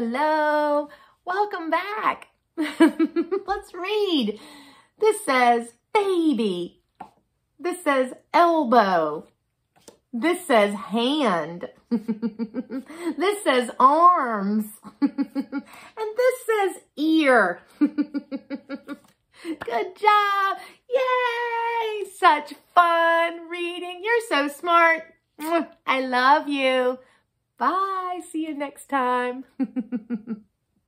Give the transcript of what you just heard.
Hello, welcome back. Let's read. This says baby. This says elbow. This says hand. this says arms. and this says ear. Good job. Yay. Such fun reading. You're so smart. I love you. Bye. See you next time.